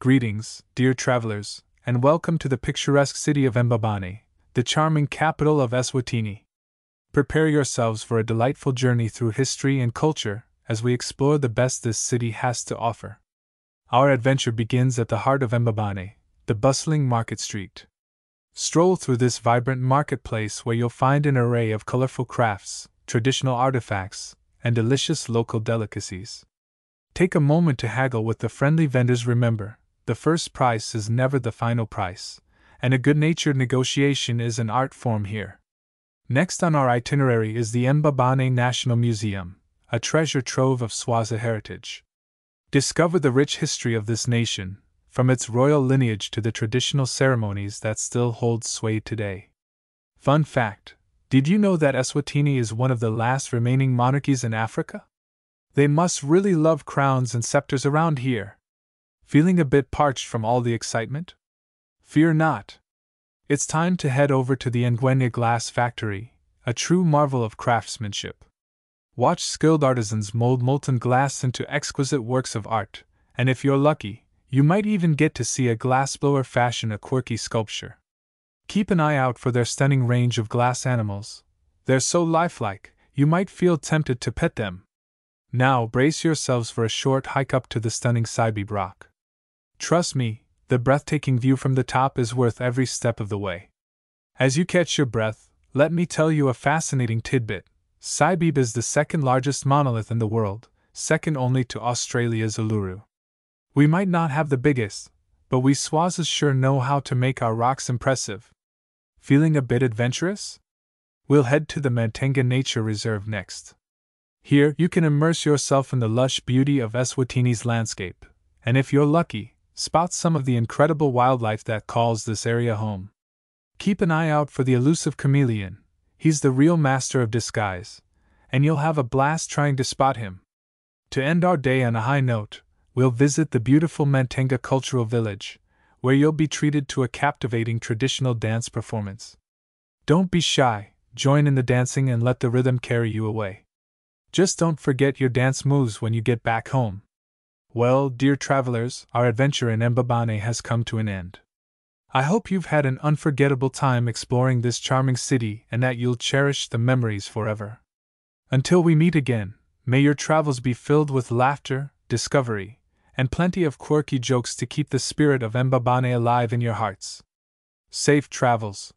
Greetings, dear travelers, and welcome to the picturesque city of Mbabane, the charming capital of Eswatini. Prepare yourselves for a delightful journey through history and culture as we explore the best this city has to offer. Our adventure begins at the heart of Mbabane, the bustling market street. Stroll through this vibrant marketplace where you'll find an array of colorful crafts, traditional artifacts, and delicious local delicacies. Take a moment to haggle with the friendly vendors. Remember, the first price is never the final price, and a good natured negotiation is an art form here. Next on our itinerary is the Mbabane National Museum, a treasure trove of Swazi heritage. Discover the rich history of this nation, from its royal lineage to the traditional ceremonies that still hold sway today. Fun fact Did you know that Eswatini is one of the last remaining monarchies in Africa? They must really love crowns and scepters around here. Feeling a bit parched from all the excitement? Fear not. It's time to head over to the Ngwenya Glass Factory, a true marvel of craftsmanship. Watch skilled artisans mold molten glass into exquisite works of art, and if you're lucky, you might even get to see a glassblower fashion a quirky sculpture. Keep an eye out for their stunning range of glass animals. They're so lifelike, you might feel tempted to pet them. Now brace yourselves for a short hike up to the stunning Sibebe Rock. Trust me, the breathtaking view from the top is worth every step of the way. As you catch your breath, let me tell you a fascinating tidbit. Sibebe is the second largest monolith in the world, second only to Australia's Uluru. We might not have the biggest, but we Swazis sure know how to make our rocks impressive. Feeling a bit adventurous? We'll head to the Mantenga Nature Reserve next. Here, you can immerse yourself in the lush beauty of Eswatini's landscape, and if you're lucky, spot some of the incredible wildlife that calls this area home. Keep an eye out for the elusive chameleon, he's the real master of disguise, and you'll have a blast trying to spot him. To end our day on a high note, we'll visit the beautiful Mantenga Cultural Village, where you'll be treated to a captivating traditional dance performance. Don't be shy, join in the dancing and let the rhythm carry you away. Just don't forget your dance moves when you get back home. Well, dear travelers, our adventure in Mbabane has come to an end. I hope you've had an unforgettable time exploring this charming city and that you'll cherish the memories forever. Until we meet again, may your travels be filled with laughter, discovery, and plenty of quirky jokes to keep the spirit of Mbabane alive in your hearts. Safe travels!